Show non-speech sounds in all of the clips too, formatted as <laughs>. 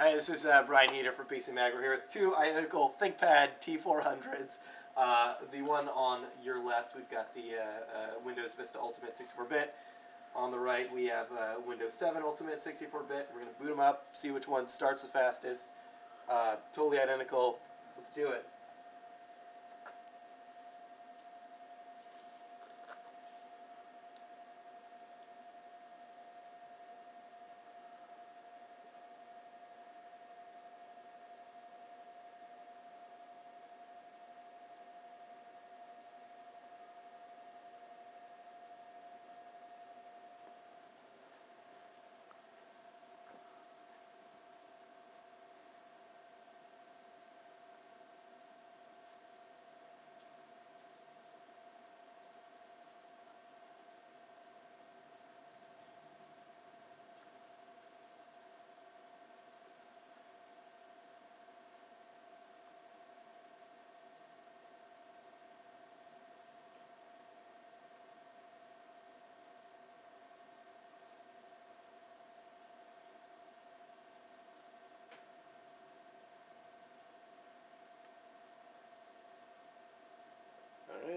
Hi, this is uh, Brian Heater from PC Mag. We're here with two identical ThinkPad T400s. Uh, the one on your left, we've got the uh, uh, Windows Vista Ultimate 64-bit. On the right, we have uh, Windows 7 Ultimate 64-bit. We're going to boot them up, see which one starts the fastest. Uh, totally identical. Let's do it.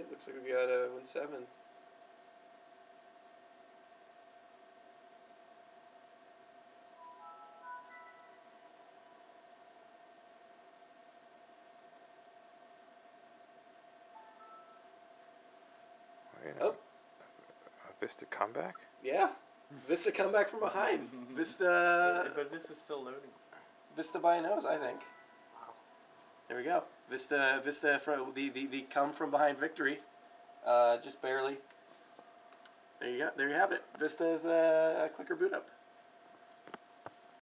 Right, looks like we got a Win 7. Oh. Vista comeback? Yeah. Vista comeback from behind. <laughs> Vista but this is still loading. Vista by a nose, I think. There we go. Vista Vista from the, the, the come from behind victory. Uh, just barely. There you go. There you have it. Vista is a, a quicker boot up.